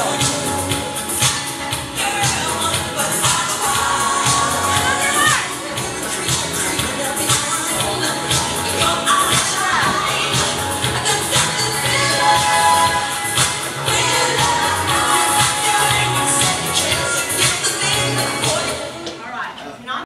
아